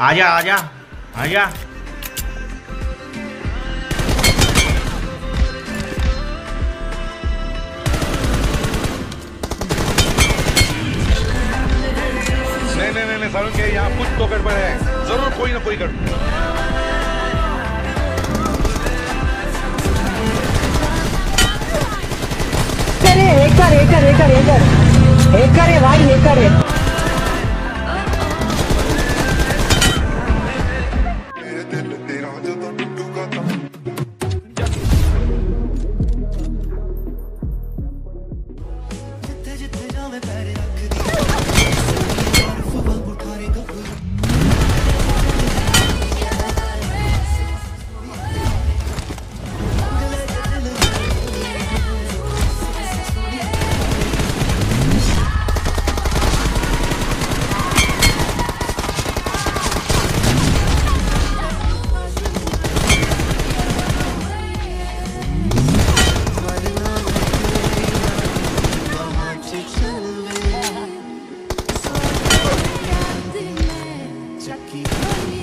आजा आजा आजा। नहीं नहीं नहीं सारुण के यहाँ कुछ तो गड़बड़ है। ज़रूर कोई ना कोई गड़बड़। me perdí aqui.